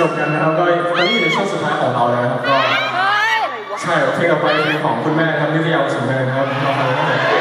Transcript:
นุกกันนะครับก็ตอนนี้อยู่ในช่วงสุดท้ายของเราแล้วนะครับก็ใช่เพลงต่อไปเพลงของคุณแม่ครับนิตยาสุนเนินนะครับเราฟังกันตั้งแ